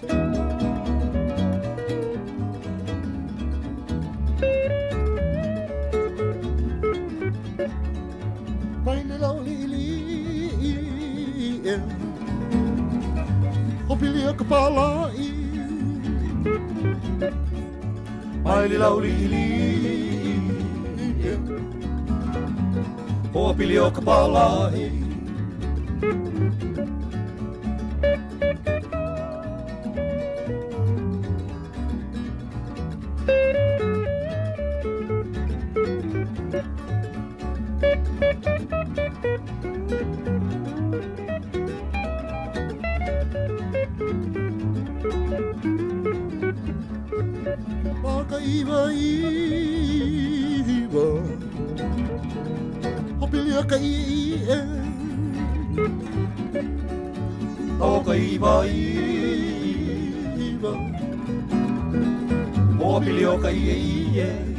Baile la lili. Hopilia kapala i Baile iba, iba. Hopilia ka iie. Tawa ka iba, iba. Hopilia ka iie, iie.